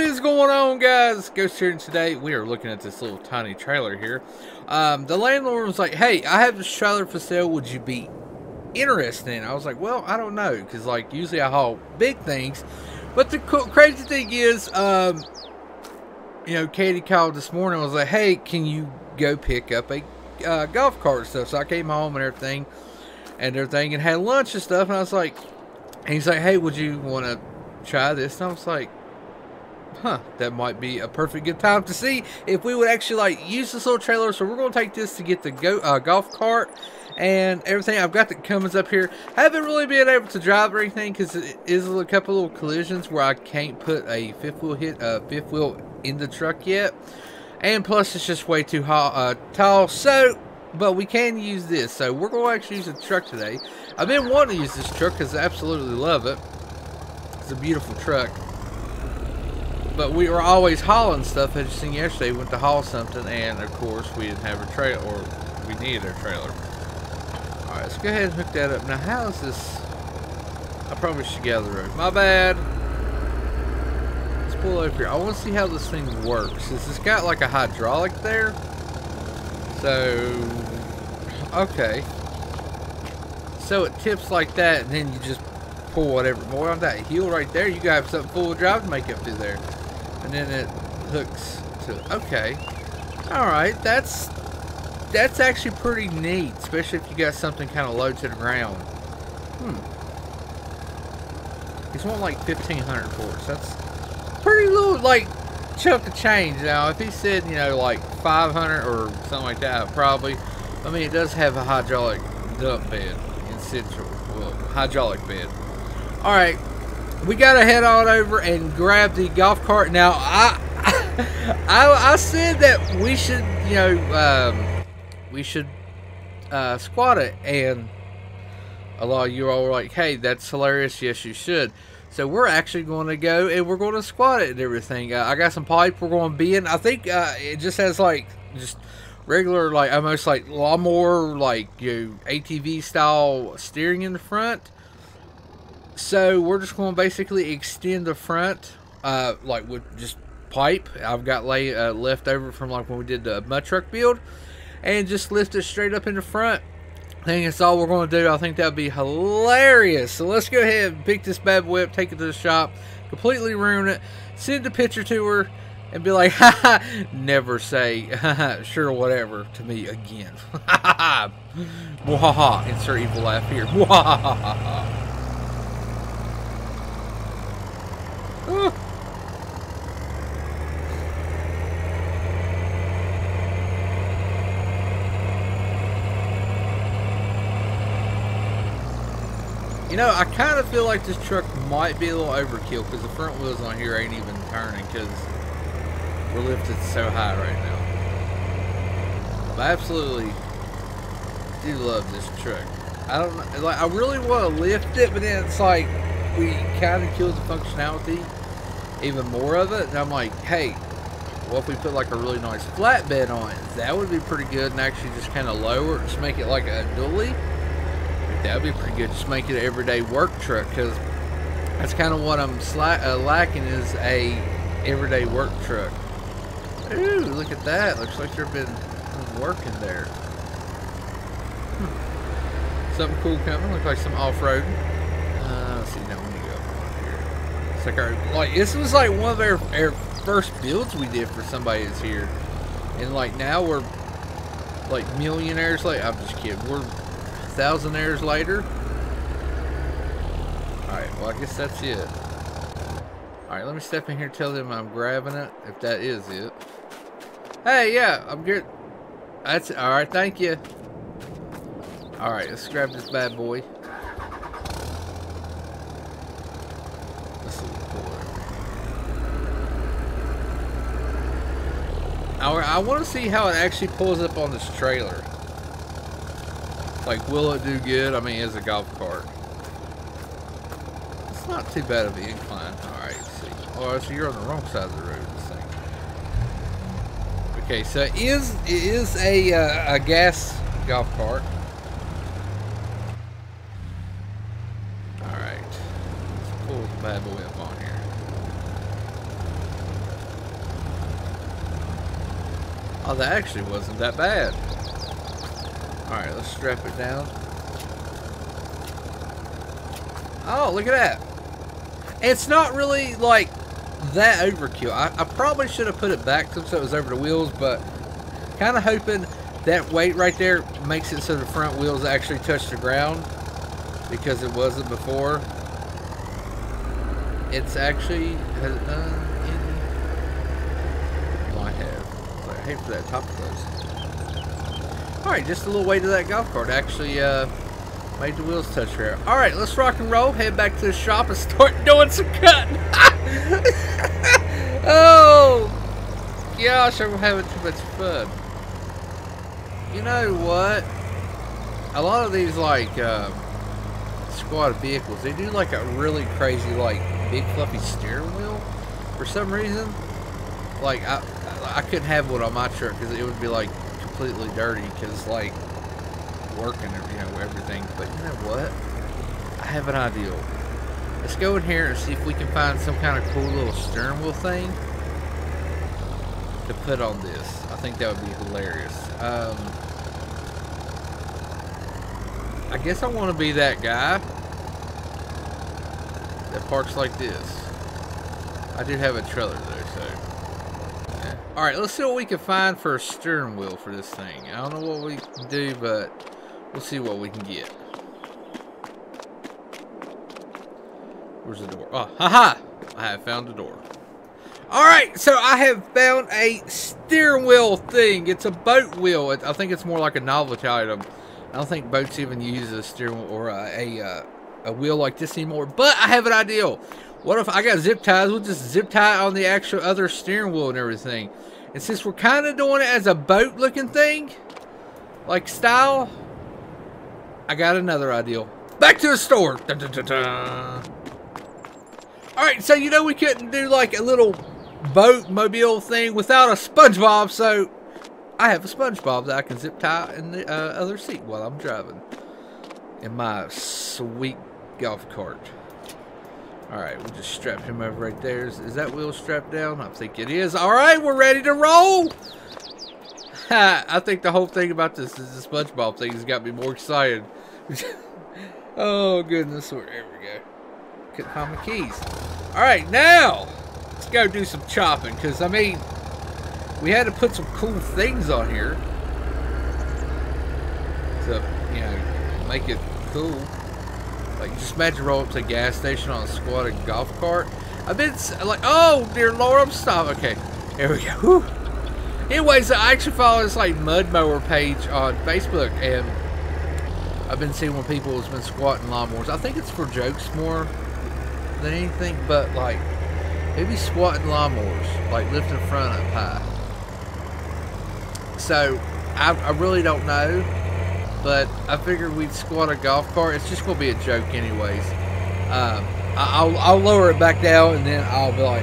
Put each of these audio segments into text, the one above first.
What is going on, guys? Ghost here, and today we are looking at this little tiny trailer here. Um, the landlord was like, "Hey, I have this trailer for sale. Would you be interested in?" I was like, "Well, I don't know, because like usually I haul big things." But the crazy thing is, um, you know, Katie called this morning. and Was like, "Hey, can you go pick up a uh, golf cart and stuff?" So I came home and everything, and everything, and had lunch and stuff. And I was like, and he's like, "Hey, would you want to try this?" And I was like huh, that might be a perfect good time to see if we would actually like use this little trailer. So we're going to take this to get the go uh, golf cart and everything. I've got the Cummins up here. I haven't really been able to drive or anything because it is a couple little collisions where I can't put a fifth wheel hit uh, fifth wheel in the truck yet. And plus, it's just way too hot, uh, tall. So, but we can use this. So we're going to actually use the truck today. I've been wanting to use this truck because I absolutely love it. It's a beautiful truck but we were always hauling stuff. As you seen yesterday, we went to haul something, and of course we didn't have a trailer, or we needed a trailer. All right, let's go ahead and hook that up. Now, how is this? I probably should get out of the road. My bad. Let's pull over here. I want to see how this thing works. Is this got like a hydraulic there? So, okay. So it tips like that, and then you just pull whatever. More on that heel right there, you got something full of drive to make up through there and then it hooks to okay. All right that's that's actually pretty neat especially if you got something kind of low to the ground. Hmm. He's wanting like 1500 for us. That's pretty little like chunk of change. Now if he said you know like 500 or something like that probably I mean it does have a hydraulic dump bed in central well hydraulic bed. All right we gotta head on over and grab the golf cart. Now, I, I, I said that we should, you know, um, we should uh, squat it, and a lot of you all were like, "Hey, that's hilarious. Yes, you should." So we're actually going to go and we're going to squat it and everything. Uh, I got some pipe we're going to be in. I think uh, it just has like just regular, like almost like lawnmower, like you know, ATV style steering in the front so we're just going to basically extend the front, uh, like with just pipe. I've got lay uh, left over from like when we did the mud truck build, and just lift it straight up in the front. I think that's all we're going to do. I think that'd be hilarious. So let's go ahead and pick this bad boy up, take it to the shop, completely ruin it, send a picture to her, and be like, ha never say, sure, whatever to me again. Mwahaha. Insert evil laugh here. You know, I kind of feel like this truck might be a little overkill because the front wheels on here ain't even turning because we're lifted so high right now. But I absolutely do love this truck. I don't like, I really want to lift it, but then it's like we kind of kills the functionality, even more of it. And I'm like, hey, what if we put like a really nice flatbed on it? That would be pretty good and actually just kind of lower it, just make it like a dually that'd be pretty good. Just make it an everyday work truck because that's kind of what I'm uh, lacking is a everyday work truck. Ooh, look at that. Looks like there's been working there. Hmm. Something cool coming. Looks like some off-roading. Uh, let's see, now you go. It's like our, like, this was like one of our, our first builds we did for somebody that's here. And like now we're like millionaires. Like, I'm just kidding. We're thousandaires later. Alright, well I guess that's it. Alright, let me step in here tell them I'm grabbing it, if that is it. Hey, yeah, I'm good. That's alright, thank you. Alright, let's grab this bad boy. I want to see how it actually pulls up on this trailer. Like, will it do good? I mean, as a golf cart. It's not too bad of an incline. Alright, see. Oh, so you're on the wrong side of the road. Okay, so it is, it is a, uh, a gas golf cart. bad boy up on here. Oh, that actually wasn't that bad. Alright, let's strap it down. Oh, look at that. It's not really, like, that overkill. I, I probably should have put it back so it was over the wheels, but kind of hoping that weight right there makes it so the front wheels actually touch the ground because it wasn't before. It's actually has done in might have. I hate for that top close. Alright, just a little way to that golf cart actually uh, made the wheels touch here. Alright, let's rock and roll, head back to the shop and start doing some cutting. oh gosh, I'm having too much fun. You know what? A lot of these like uh, squad vehicles, they do like a really crazy like big fluffy steering wheel for some reason. Like I, I couldn't have one on my truck because it would be like completely dirty because like working you know everything. But you know what? I have an idea. Let's go in here and see if we can find some kind of cool little steering wheel thing to put on this. I think that would be hilarious. Um, I guess I want to be that guy that parks like this. I do have a trailer there, so. Yeah. Alright, let's see what we can find for a steering wheel for this thing. I don't know what we can do, but we'll see what we can get. Where's the door? Oh, haha! I have found the door. Alright, so I have found a steering wheel thing. It's a boat wheel. I think it's more like a novelty item. I don't think boats even use a steering wheel or a, a, uh, a wheel like this anymore. But I have an idea. What if I got zip ties? We'll just zip tie on the actual other steering wheel and everything. And since we're kind of doing it as a boat looking thing, like style, I got another idea. Back to the store. Dun, dun, dun, Alright, so you know we couldn't do like a little boat mobile thing without a SpongeBob, so I have a SpongeBob that I can zip tie in the uh, other seat while I'm driving in my sweet golf cart. Alright, we'll just strap him over right there. Is, is, that wheel strapped down? I think it is. Alright, we're ready to roll! I think the whole thing about this is the SpongeBob thing has got me more excited. oh, goodness. There we go. Couldn't find my keys. Alright, now, let's go do some chopping, because, I mean, we had to put some cool things on here to, you know, make it cool. Like, just imagine roll up to a gas station on a squatted golf cart. I've been, like, oh, dear Lord, I'm stopping. Okay, here we go. Whew. Anyways, I actually follow this, like, mud mower page on Facebook, and I've been seeing when people has been squatting lawnmowers. I think it's for jokes more than anything, but, like, maybe squatting lawnmowers, like, lifting front up high. So, I, I really don't know, but I figured we'd squat a golf cart. It's just going to be a joke anyways. Um, I'll, I'll lower it back down, and then I'll be like,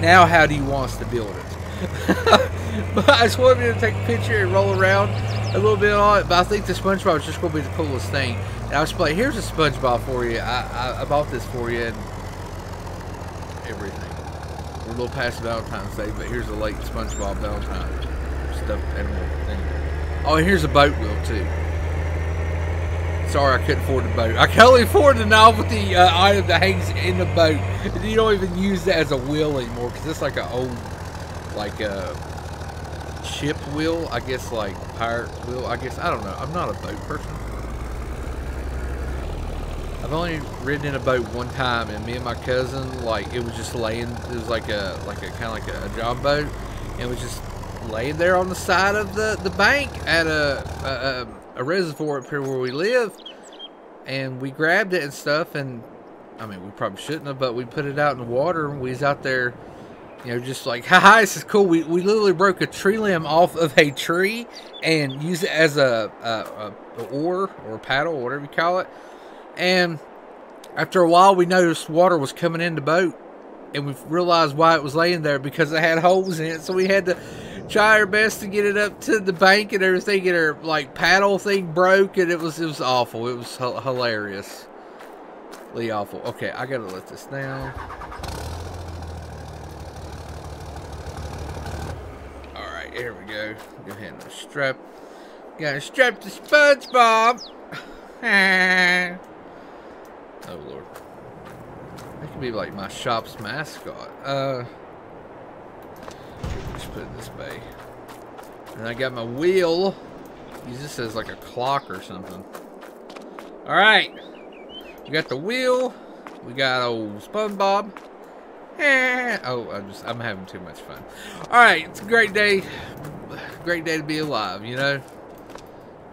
now how do you want us to build it? but I just wanted you to take a picture and roll around a little bit on it. But I think the SpongeBob is just going to be the coolest thing. And I was like, here's a SpongeBob for you. I, I, I bought this for you and everything. We're a little past Valentine's Day, but here's a late SpongeBob Valentine stuffed animal thing. Oh, and here's a boat wheel too. Sorry, I couldn't afford the boat. I can only afford the novelty uh, item that hangs in the boat. You don't even use that as a wheel anymore because it's like an old, like a uh, ship wheel. I guess like pirate wheel. I guess I don't know. I'm not a boat person. I've only ridden in a boat one time, and me and my cousin, like it was just laying. It was like a like a kind of like a jon boat, and it was just laying there on the side of the the bank at a, a, a reservoir up here where we live, and we grabbed it and stuff. And I mean, we probably shouldn't have, but we put it out in the water, and we was out there, you know, just like, haha, this is cool. We we literally broke a tree limb off of a tree and used it as a, a, a oar or a paddle, or whatever you call it. And after a while, we noticed water was coming in the boat, and we realized why it was laying there because it had holes in it. So we had to try our best to get it up to the bank and everything, and our like paddle thing broke, and it was it was awful. It was hilarious, Lee awful. Okay, I gotta let this down. All right, There we go. Go ahead and strap. Gotta strap the SpongeBob. oh lord. That could be like my shop's mascot. Uh, just put it this way. And I got my wheel. Use this as like a clock or something. Alright. We got the wheel. We got old SpongeBob. Eh. oh, I'm just I'm having too much fun. Alright, it's a great day. Great day to be alive, you know?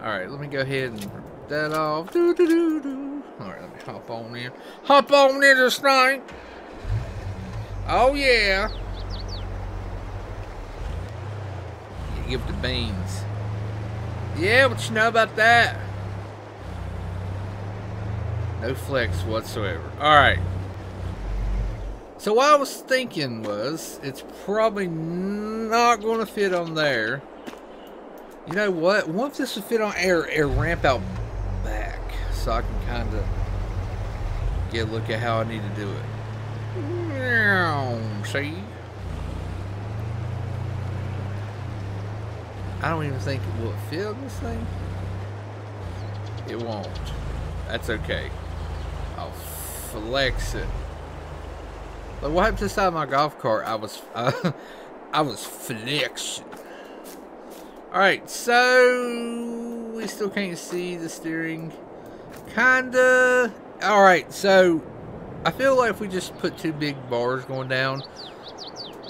Alright, let me go ahead and rip that off. Doo -doo -doo Alright, let me hop on in. Hop on in this thing. Oh yeah. Give the beans. Yeah, what you know about that? No flex whatsoever. Alright. So what I was thinking was, it's probably not going to fit on there. You know what? What if this would fit on air, air ramp out back? So I can kind of get a look at how I need to do it. See? I don't even think it will on this thing. It won't. That's okay. I'll flex it. The side of my golf cart? I was, uh, I was flexing. Alright, so we still can't see the steering. Kinda. Alright, so I feel like if we just put two big bars going down,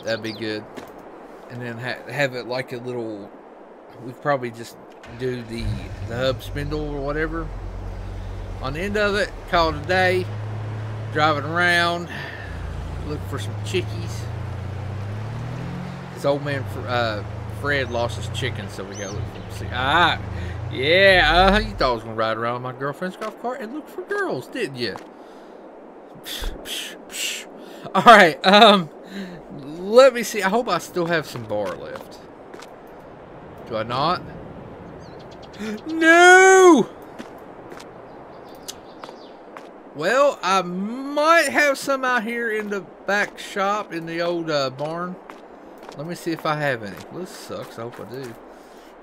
that'd be good. And then ha have it like a little, we probably just do the, the hub spindle or whatever. On the end of it, call it a day. Driving around, look for some chickies. His old man uh, Fred lost his chicken, so we gotta look for him. See, ah, yeah, uh, you thought I was gonna ride around my girlfriend's golf cart and look for girls, didn't you? All right, um, let me see. I hope I still have some bar left. Do I not? No! Well, I might have some out here in the back shop in the old uh, barn. Let me see if I have any. This sucks. I hope I do.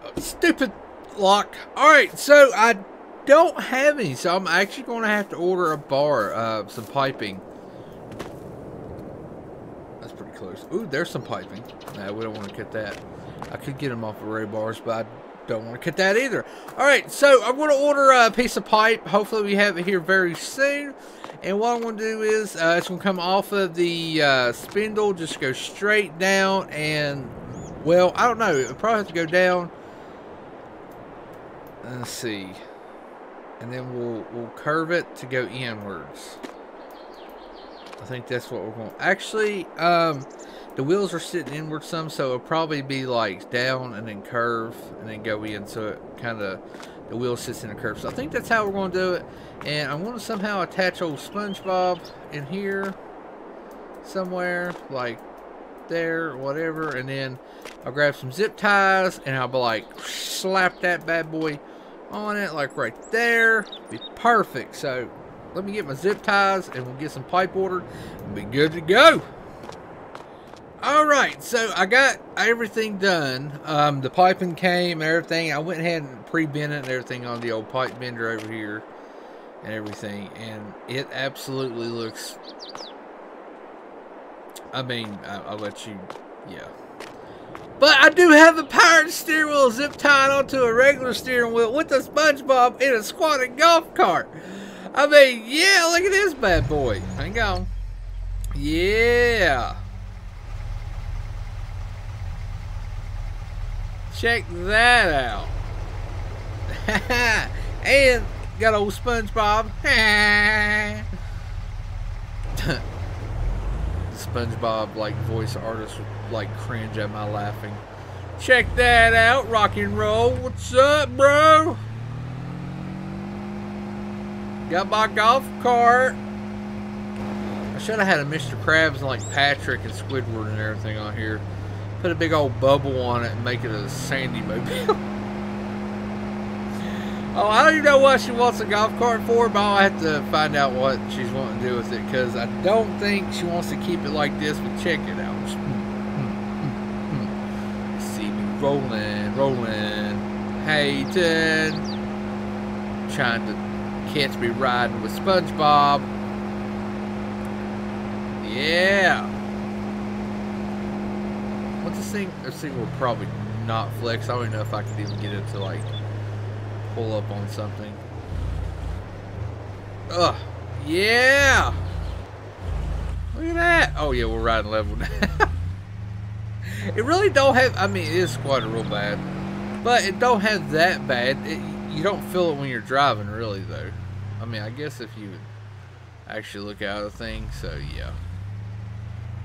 Oh, stupid lock. Alright, so I don't have any. So I'm actually going to have to order a bar, uh, some piping. That's pretty close. Ooh, there's some piping. Nah, we don't want to get that. I could get them off of Ray Bars, but I don't want to cut that either. All right, so I'm going to order a piece of pipe. Hopefully we have it here very soon. And what I'm going to do is, uh, it's going to come off of the uh, spindle, just go straight down and, well, I don't know. It'll probably have to go down. Let's see. And then we'll, we'll curve it to go inwards. I think that's what we're going to, actually, um, the wheels are sitting inward some, so it'll probably be like down and then curve and then go in. So it kind of, the wheel sits in a curve. So I think that's how we're going to do it. And I'm going to somehow attach old SpongeBob in here somewhere, like there or whatever. And then I'll grab some zip ties and I'll be like, slap that bad boy on it, like right there. Be perfect. So let me get my zip ties and we'll get some pipe ordered and be good to go. Alright, so I got everything done. Um, the piping came and everything. I went ahead and pre-bent it and everything on the old pipe bender over here and everything. And it absolutely looks... I mean, I'll, let you... Yeah. But I do have a powered steering wheel zip tied onto a regular steering wheel with a SpongeBob in a squatted golf cart. I mean, yeah, look at this bad boy. Hang on. Yeah. Check that out. and got old SpongeBob. SpongeBob like voice artist would like cringe at my laughing. Check that out, rock and roll. What's up, bro? Got my golf cart. I should have had a Mr. Krabs and like Patrick and Squidward and everything on here put a big old bubble on it and make it a sandy mobile. oh, I don't even know what she wants a golf cart for, but I'll have to find out what she's wanting to do with it because I don't think she wants to keep it like this, but check it out. Hmm, hmm, hmm, see me rolling, rolling. Hayden. Trying to catch me riding with SpongeBob. Yeah. This thing? This thing will probably not flex. I don't even know if I could even get it to like pull up on something. Ugh. Yeah. Look at that. Oh yeah, we're riding level now. it really don't have, I mean, it is quite a real bad. But it don't have that bad. It, you don't feel it when you're driving, really, though. I mean, I guess if you actually look out of the thing, so yeah.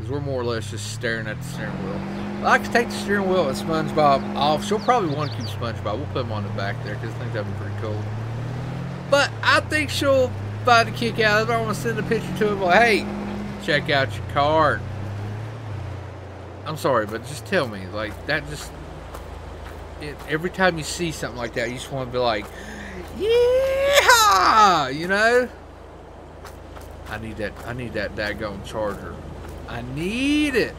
Because we're more or less just staring at the steering wheel. I can take the steering wheel with SpongeBob off. She'll probably want to keep SpongeBob. We'll put him on the back there because I think that'd be pretty cool. But I think she'll find a kick out of it. I want to send a picture to him. Like, hey, check out your car. I'm sorry, but just tell me. Like, that just... It, every time you see something like that, you just want to be like, yeah, you know? I need that, I need that daggone charger. I need it.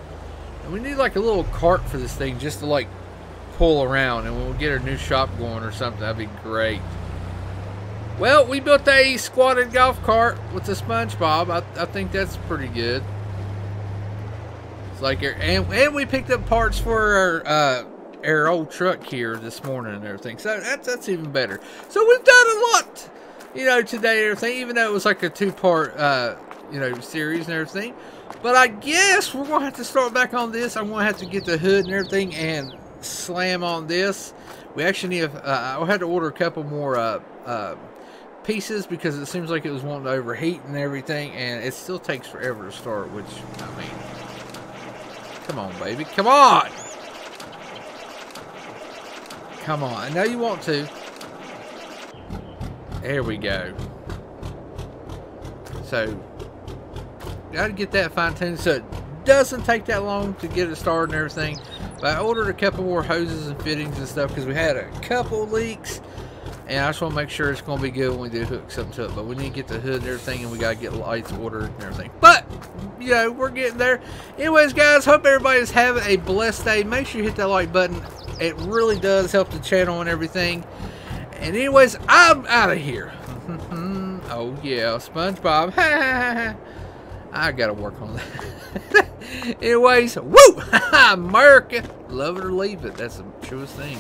And we need like a little cart for this thing just to like pull around. And when we get our new shop going or something, that'd be great. Well, we built a squatted golf cart with the SpongeBob. I, I think that's pretty good. It's like, and, and we picked up parts for our, uh, our old truck here this morning and everything. So that's, that's even better. So we've done a lot, you know, today and everything, even though it was like a two-part, uh, you know, series and everything. But I guess we're going to have to start back on this. I'm going to have to get the hood and everything and slam on this. We actually need, uh, I had to order a couple more uh, uh, pieces because it seems like it was wanting to overheat and everything. And it still takes forever to start, which, I mean, come on, baby. Come on! Come on. I know you want to. There we go. So, got to get that fine-tuned so it doesn't take that long to get it started and everything. But I ordered a couple more hoses and fittings and stuff because we had a couple leaks. And I just want to make sure it's going to be good when we do hook something to it. But we need to get the hood and everything, and we got to get lights ordered and everything. But, you know, we're getting there. Anyways, guys, hope everybody's having a blessed day. Make sure you hit that like button. It really does help the channel and everything. And anyways, I'm out of here. oh, yeah, SpongeBob. I gotta work on that. Anyways, woo! America! Love it or leave it. That's the truest thing.